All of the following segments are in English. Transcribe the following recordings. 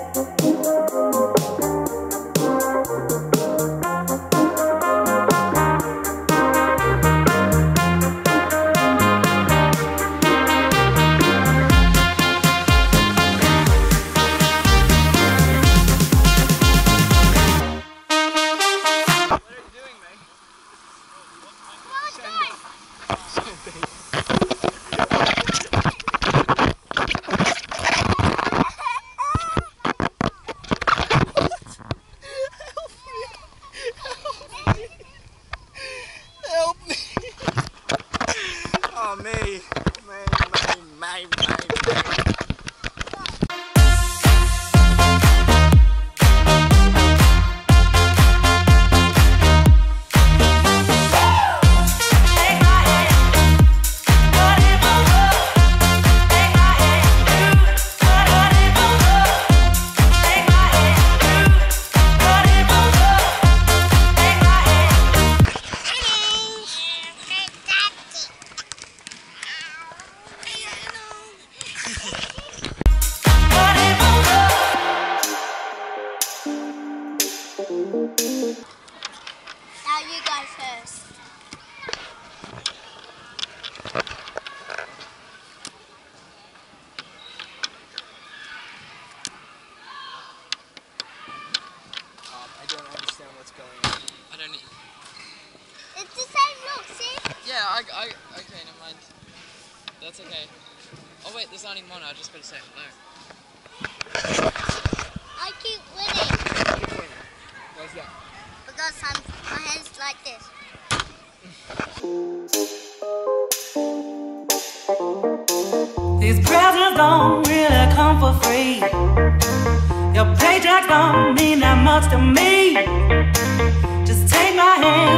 Oh. Me, me, me, me, me. Now first. Um, I don't understand what's going on. I don't need. It's the same look, see? Yeah, I, I, okay, never mind. That's okay. Oh wait, there's not even one. I just gotta say hello. I keep winning What's that? because I'm, my hand's like this. These presents don't really come for free. Your paycheck don't mean that much to me. Just take my hand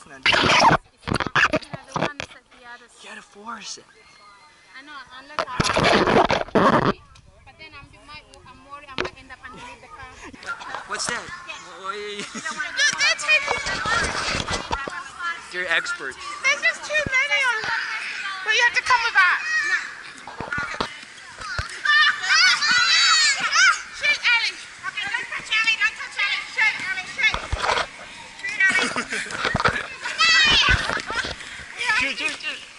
the slide is not It's not, you know, the ones that the others. You gotta force it. I know, unless I. But then I'm, might, I'm worried I might end up underneath the car. What's that? Oi. There's You're experts. just too many on. But you have to come with us. Shoot, shoot, shoot.